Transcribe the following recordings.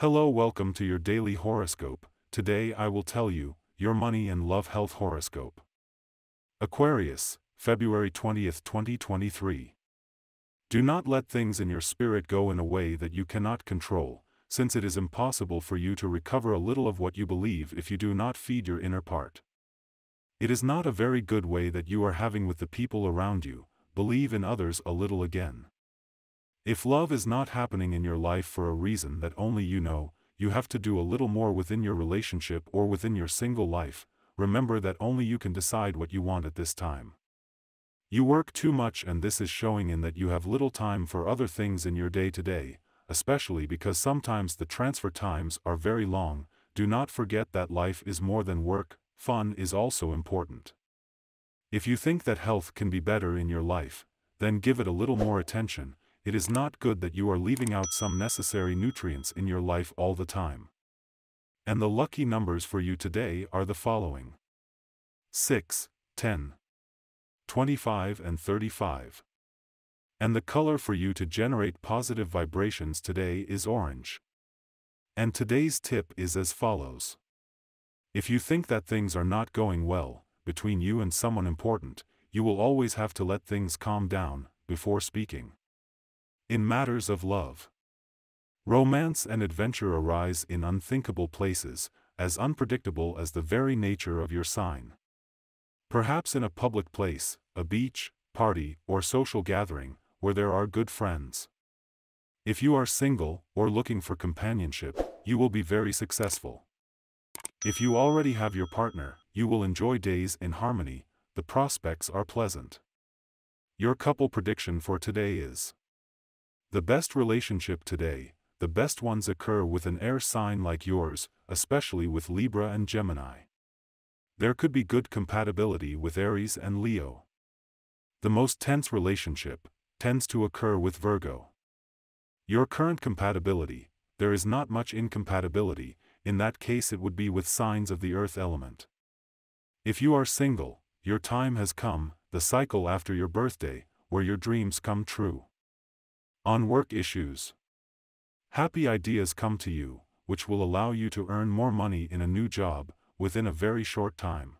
Hello, welcome to your daily horoscope. Today I will tell you your money and love health horoscope. Aquarius, February 20th, 2023. Do not let things in your spirit go in a way that you cannot control, since it is impossible for you to recover a little of what you believe if you do not feed your inner part. It is not a very good way that you are having with the people around you, believe in others a little again. If love is not happening in your life for a reason that only you know, you have to do a little more within your relationship or within your single life, remember that only you can decide what you want at this time. You work too much and this is showing in that you have little time for other things in your day to day, especially because sometimes the transfer times are very long, do not forget that life is more than work, fun is also important. If you think that health can be better in your life, then give it a little more attention, it is not good that you are leaving out some necessary nutrients in your life all the time. And the lucky numbers for you today are the following 6, 10, 25, and 35. And the color for you to generate positive vibrations today is orange. And today's tip is as follows. If you think that things are not going well, between you and someone important, you will always have to let things calm down, before speaking in matters of love. Romance and adventure arise in unthinkable places, as unpredictable as the very nature of your sign. Perhaps in a public place, a beach, party, or social gathering, where there are good friends. If you are single, or looking for companionship, you will be very successful. If you already have your partner, you will enjoy days in harmony, the prospects are pleasant. Your couple prediction for today is the best relationship today, the best ones occur with an air sign like yours, especially with Libra and Gemini. There could be good compatibility with Aries and Leo. The most tense relationship tends to occur with Virgo. Your current compatibility, there is not much incompatibility, in that case it would be with signs of the earth element. If you are single, your time has come, the cycle after your birthday, where your dreams come true. On work issues. Happy ideas come to you, which will allow you to earn more money in a new job, within a very short time.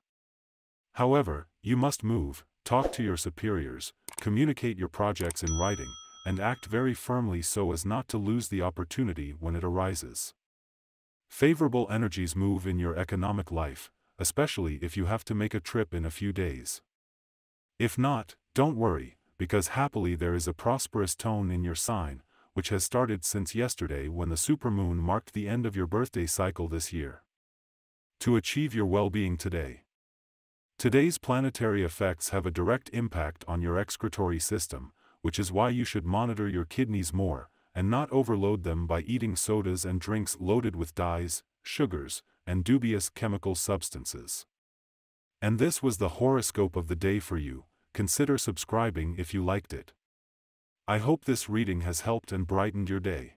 However, you must move, talk to your superiors, communicate your projects in writing, and act very firmly so as not to lose the opportunity when it arises. Favorable energies move in your economic life, especially if you have to make a trip in a few days. If not, don't worry, because happily there is a prosperous tone in your sign, which has started since yesterday when the supermoon marked the end of your birthday cycle this year. To achieve your well-being today. Today's planetary effects have a direct impact on your excretory system, which is why you should monitor your kidneys more, and not overload them by eating sodas and drinks loaded with dyes, sugars, and dubious chemical substances. And this was the horoscope of the day for you, consider subscribing if you liked it. I hope this reading has helped and brightened your day.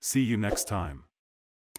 See you next time.